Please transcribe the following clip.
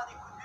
acaba